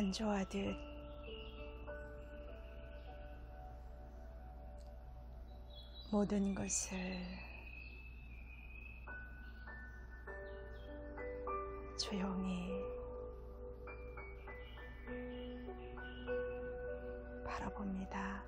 관조하듯 모든 것을 조용히 바라봅니다.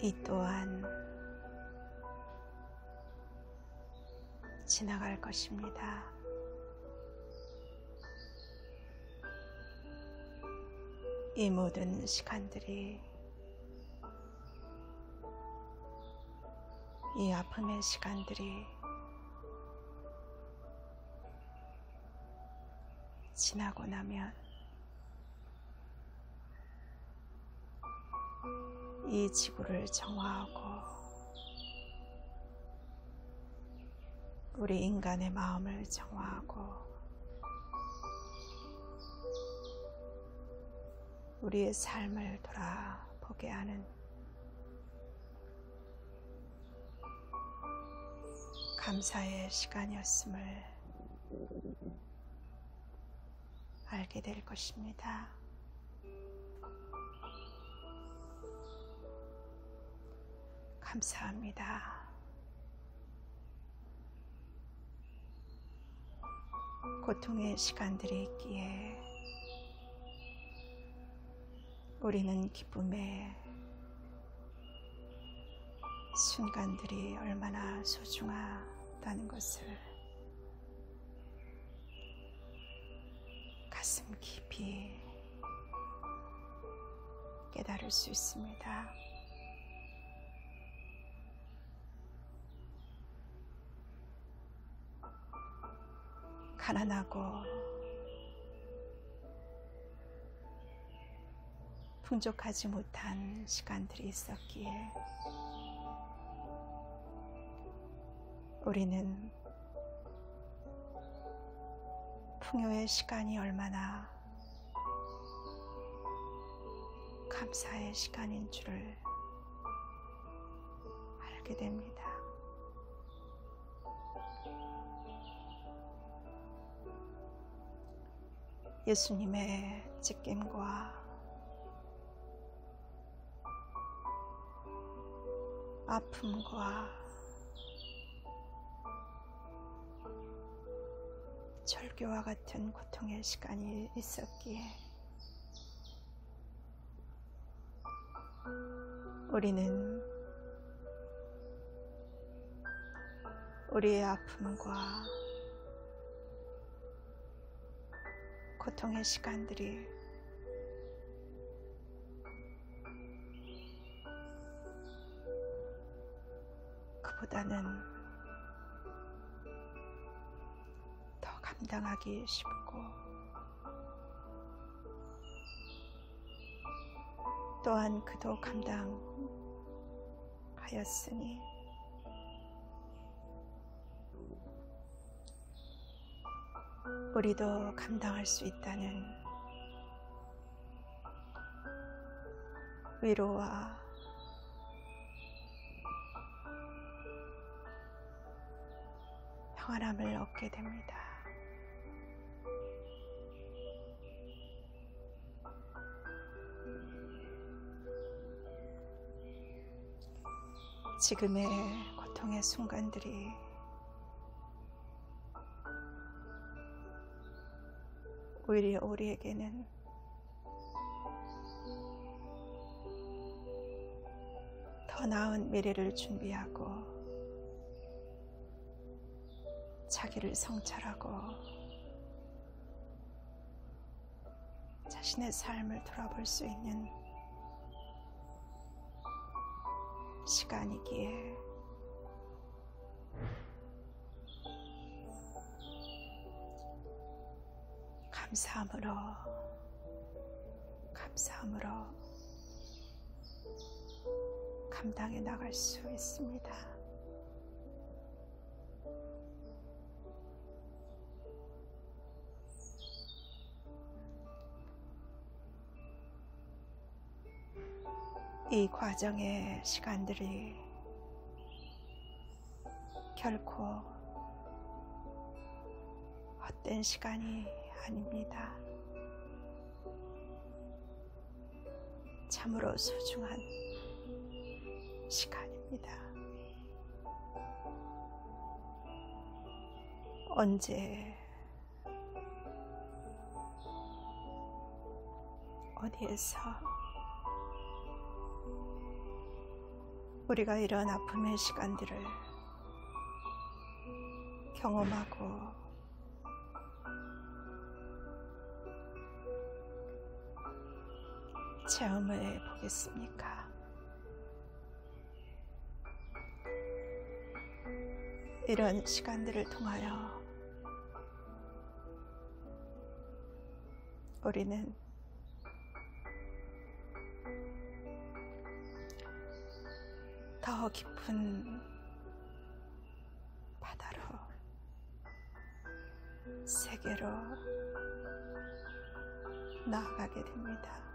이 또한 지나갈 것입니다. 이 모든 시간들이 이 아픔의 시간들이 지나고 나면 이 지구를 정화하고 우리 인간의 마음을 정화하고 우리의 삶을 돌아보게 하는 감사의 시간이었음을 알게 될 것입니다. 감사합니다. 고통의 시간들이 있기에 우리는 기쁨의 순간들이 얼마나 소중하다는 것을 가슴 깊이 깨달을 수 있습니다. 가난하고 풍족하지 못한 시간들이 있었기에 우리는 풍요의 시간이 얼마나 감사의 시간인 줄을 알게 됩니다. 예수님의 찢김과 아픔과 절교와 같은 고통의 시간이 있었기에 우리는 우리의 아픔과 고통의 시간들이 그보다는 더 감당하기 쉽고 또한 그도 감당하였으니 우리도 감당할 수 있다는 위로와 평안함을 얻게 됩니다. 지금의 고통의 순간들이 오히려 우리에게는 더 나은 미래를 준비하고 자기를 성찰하고 자신의 삶을 돌아볼 수 있는 시간이기에 감사함으로 감사함으로 감당해 나갈 수 있습니다. 이 과정의 시간들이 결코 헛된 시간이 아닙니다. 참으로 소중한 시간입니다. 언제 어디에서 우리가 이런 아픔의 시간들을 경험하고 체험해 보겠습니까? 이런 시간들을 통하여 우리는 더 깊은 바다로 세계로 나아가게 됩니다.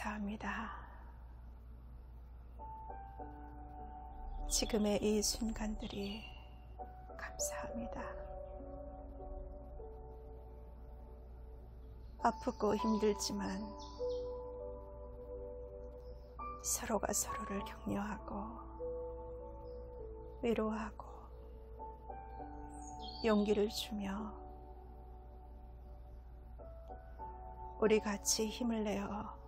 감사합니다. 지금의 이 순간들이 감사합니다. 아프고 힘들지만 서로가 서로를 격려하고 위로하고 용기를 주며 우리 같이 힘을 내어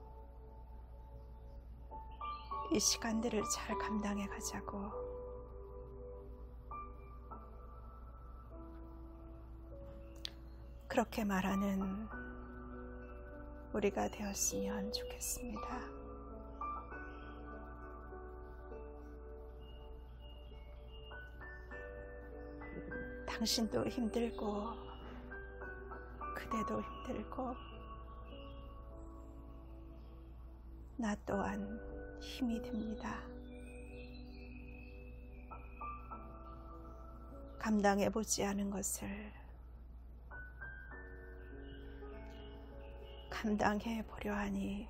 이 시간들을 잘 감당해 가자고 그렇게 말하는 우리가 되었으면 좋겠습니다. 당신도 힘들고, 그대도 힘들고, 나 또한 힘이 듭니다. 감당해 보지 않은 것을 감당해 보려 하니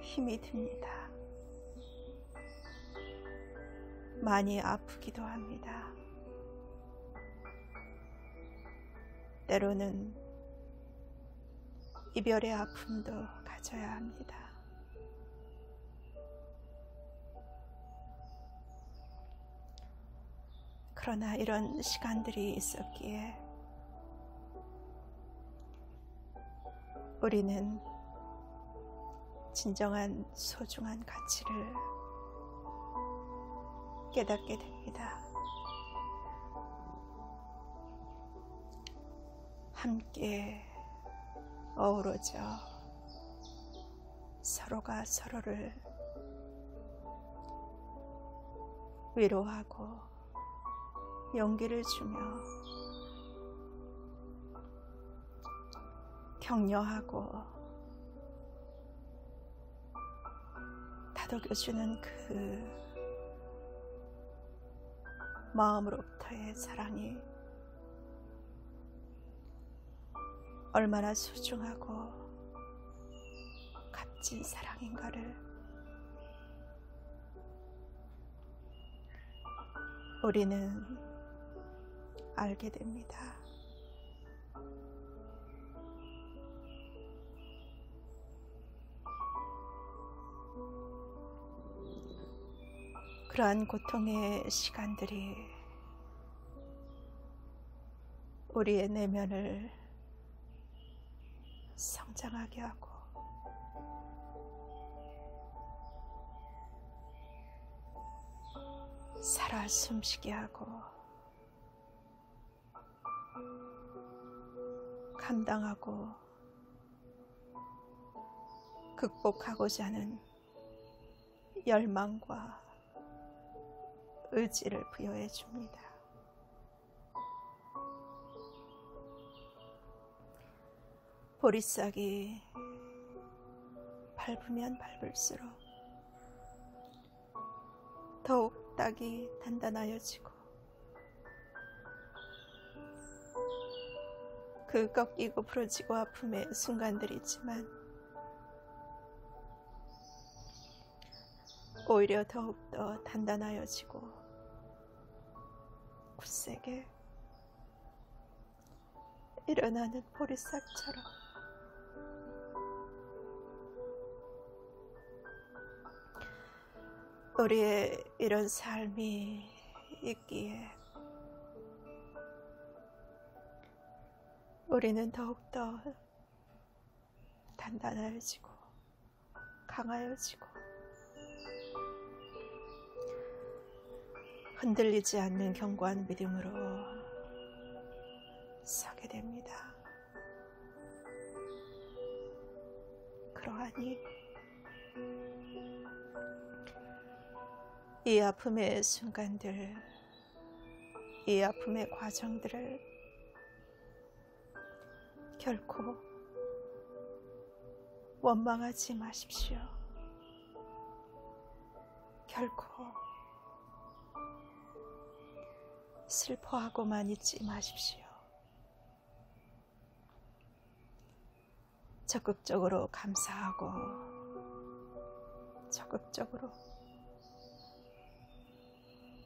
힘이 듭니다. 많이 아프기도 합니다. 때로는 이별의 아픔도 가져야 합니다. 그러나 이런 시간들이 있었기에 우리는 진정한 소중한 가치를 깨닫게 됩니다. 함께 어우러져 서로가 서로를 위로하고 용기를 주며 격려하고 다독여주는 그 마음으로부터의 사랑이 얼마나 소중하고 값진 사랑인가를 우리는 알게 됩니다. 그러한 고통의 시간들이 우리의 내면을 성장하게 하고 살아 숨쉬게 하고 감당하고 극복하고자 하는 열망과 의지를 부여해 줍니다. 보리싹이 밟으면 밟을수록 더욱 딱이 단단하여지고 그 꺾이고 부러지고 아픔의 순간들이 있지만 오히려 더욱더 단단하여지고 굳세게 일어나는 보리싹처럼 우리의 이런 삶이 있기에 우리는 더욱더 단단해지고 강하여지고 흔들리지 않는 견고한 믿음으로 서게 됩니다. 그러하니 이 아픔의 순간들, 이 아픔의 과정들을 결코 원망하지 마십시오. 결코 슬퍼하고만 있지 마십시오. 적극적으로 감사하고 적극적으로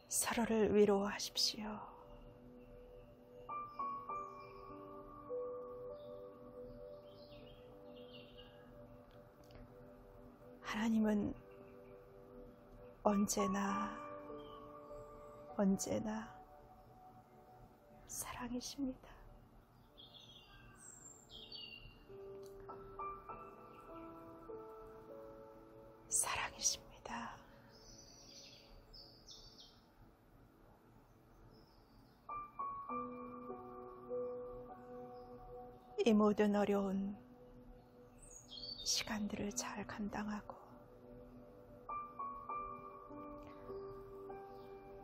서로를 위로하십시오. 하나님은 언제나 언제나 사랑이십니다. 사랑이십니다. 이 모든 어려운 시간들을 잘 감당하고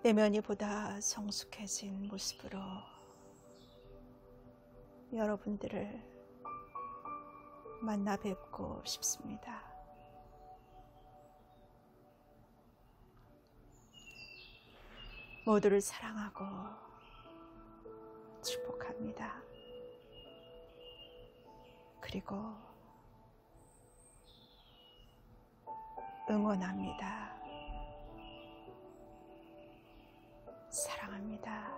내면이 보다 성숙해진 모습으로 여러분들을 만나 뵙고 싶습니다. 모두를 사랑하고 축복합니다. 그리고 응원합니다. 감사합니다.